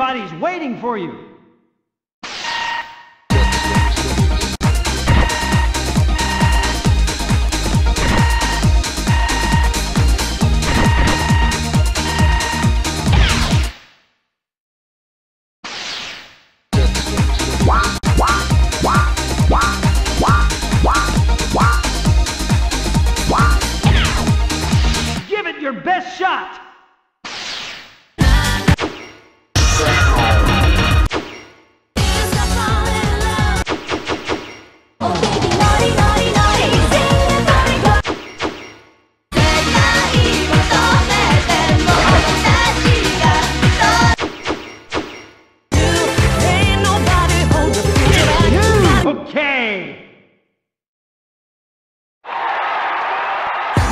Everybody's waiting for you.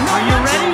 Are you ready?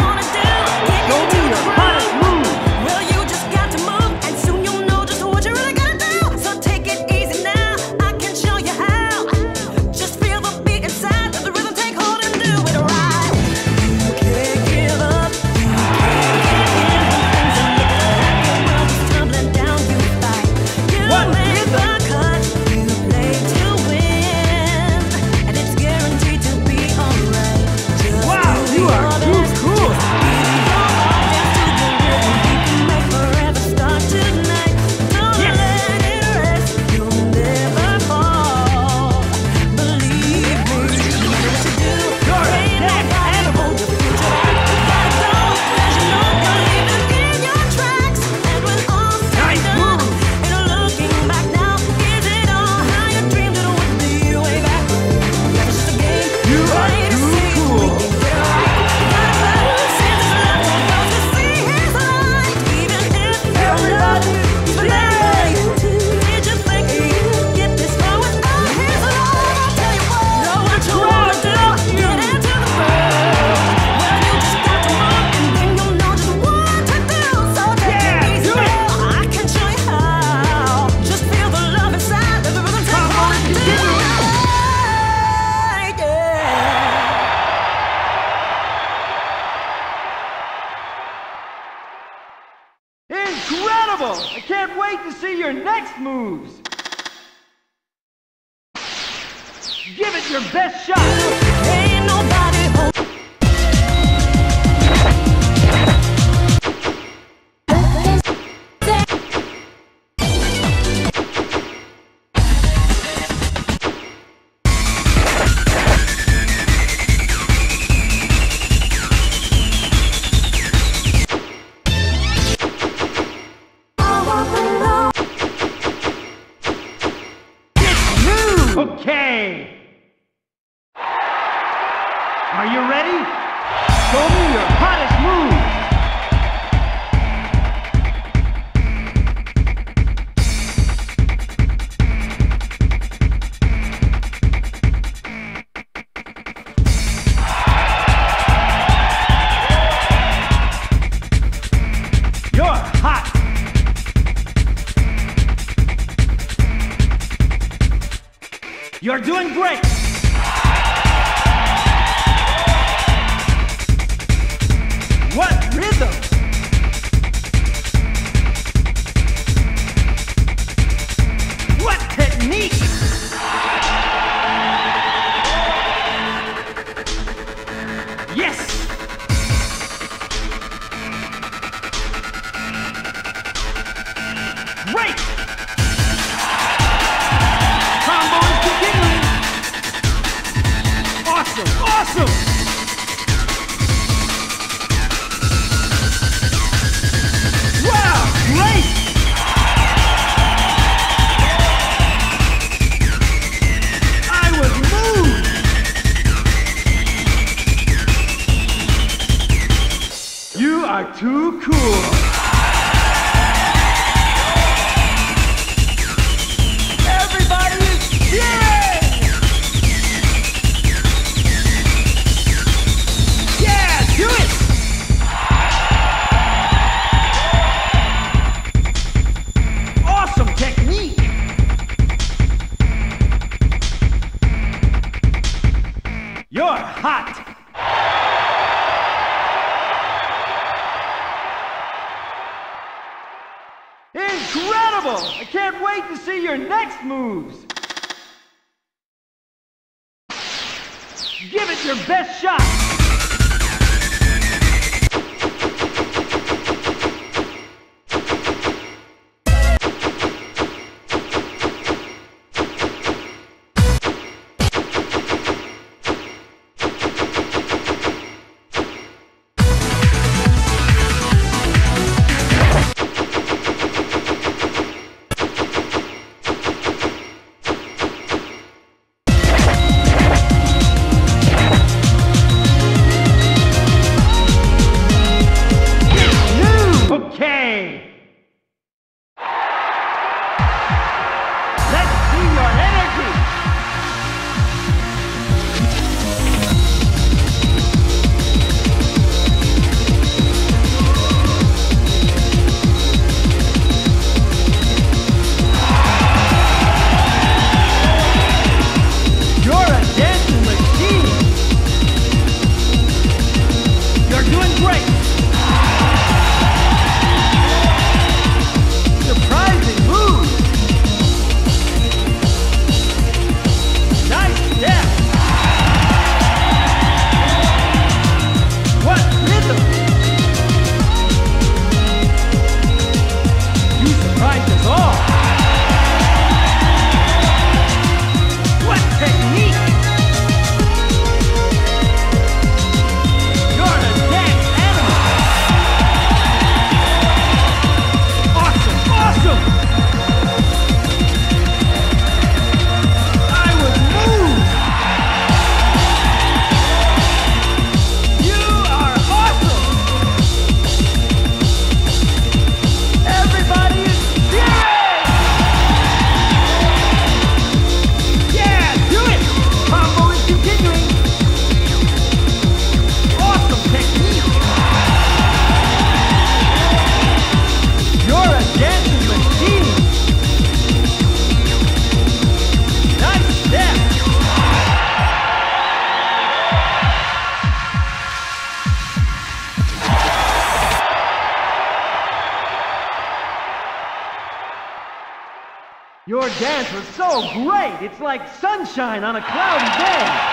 wait to see your next moves. Give it your best shot. Are you ready? Show me your hottest move. You're doing great! What? incredible! I can't wait to see your next moves! Give it your best shot! dance was so great. It's like sunshine on a cloudy day.